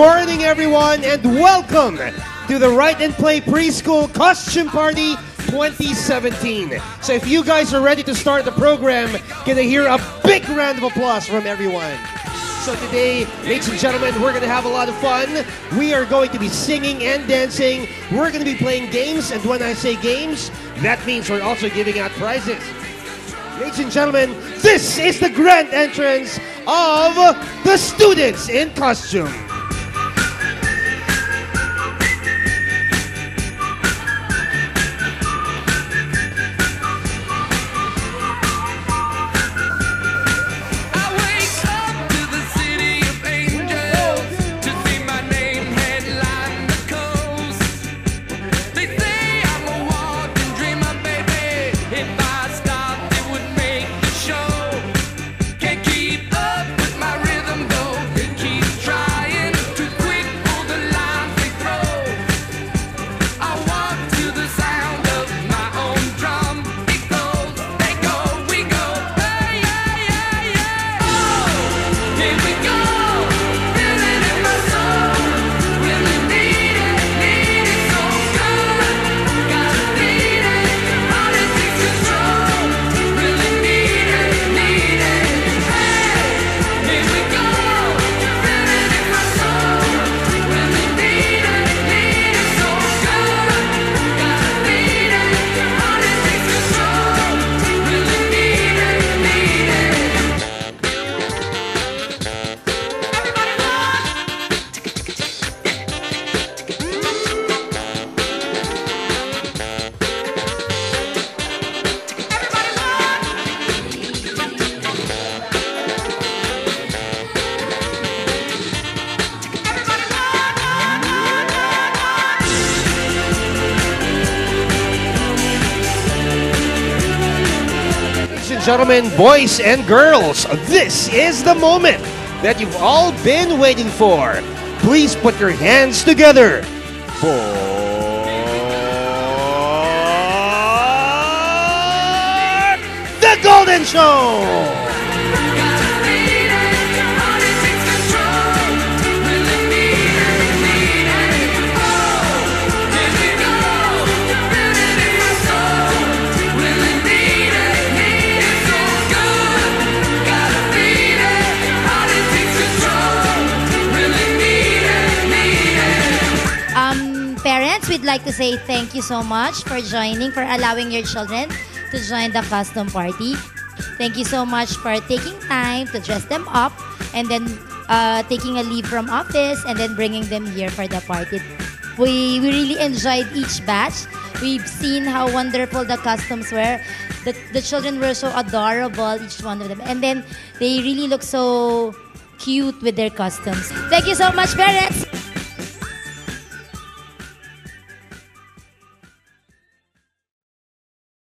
morning, everyone, and welcome to the Write and Play Preschool Costume Party 2017. So, if you guys are ready to start the program, can I hear a big round of applause from everyone? So, today, ladies and gentlemen, we're going to have a lot of fun. We are going to be singing and dancing. We're going to be playing games, and when I say games, that means we're also giving out prizes. Ladies and gentlemen, this is the grand entrance of the students in costume. And gentlemen, boys and girls, this is the moment that you've all been waiting for. Please put your hands together for the Golden Show. We'd like to say thank you so much for joining, for allowing your children to join the custom party. Thank you so much for taking time to dress them up and then uh, taking a leave from office and then bringing them here for the party. We, we really enjoyed each batch. We've seen how wonderful the costumes were. The, the children were so adorable, each one of them. And then they really look so cute with their costumes. Thank you so much, parents.